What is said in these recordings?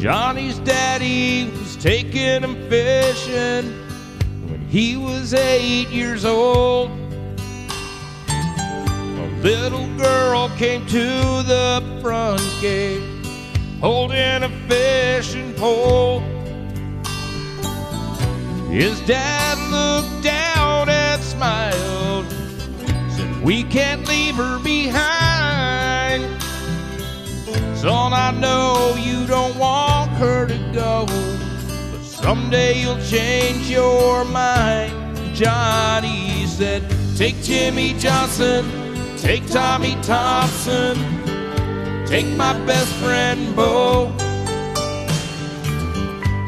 Johnny's daddy was taking him fishing when he was eight years old. A little girl came to the front gate holding a fishing pole. His dad looked down and smiled, said, We can't leave her behind. Son, I know you don't go, but someday you'll change your mind. Johnny said, Take Jimmy Johnson, take Tommy Thompson, take my best friend Bo.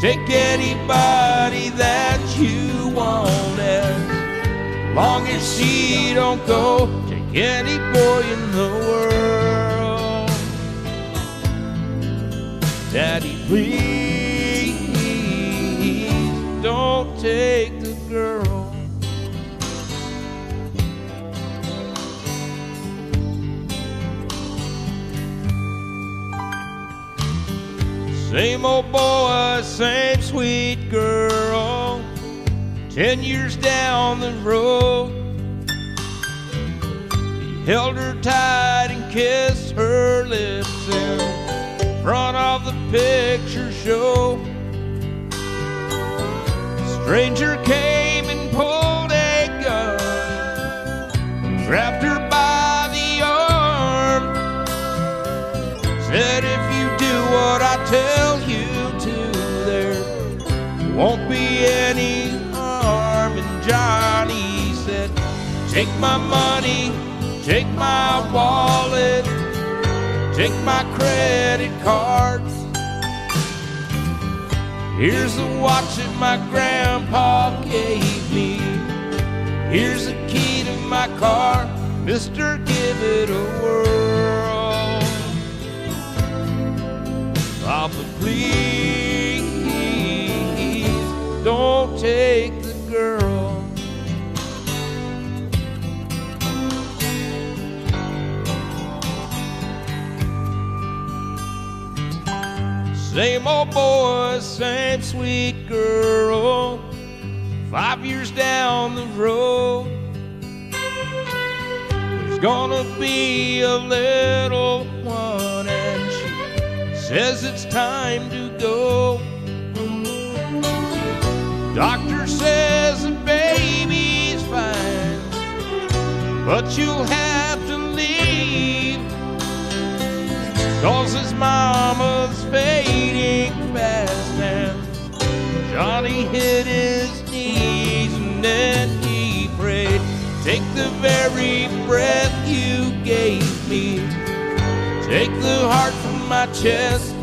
Take anybody that you want as long as she don't go. Take any boy in the world. Daddy, please take the girl. Same old boy, same sweet girl. Ten years down the road, he held her tight and kissed her lips in front of the picture show. Stranger came and pulled a gun, grabbed her by the arm, said, If you do what I tell you to, there won't be any harm. And Johnny said, Take my money, take my wallet, take my credit cards. Here's the watch that my grandpa gave me. Here's the key to my car, Mister, give it a whirl. But please Same old boy, same sweet girl. Five years down the road, there's gonna be a little one, and she says it's time to go. Doctor says the baby's fine, but you'll have Cause his mama's fading fast and Johnny hit his knees and then he prayed, Take the very breath you gave me. Take the heart from my chest.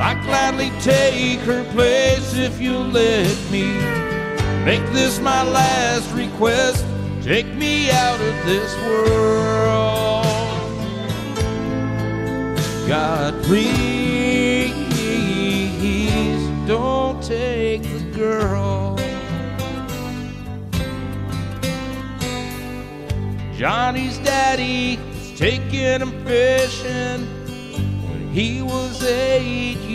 I'd gladly take her place if you let me. Make this my last request. Take me out of this world. God, please don't take the girl. Johnny's daddy was taking him fishing when he was eight.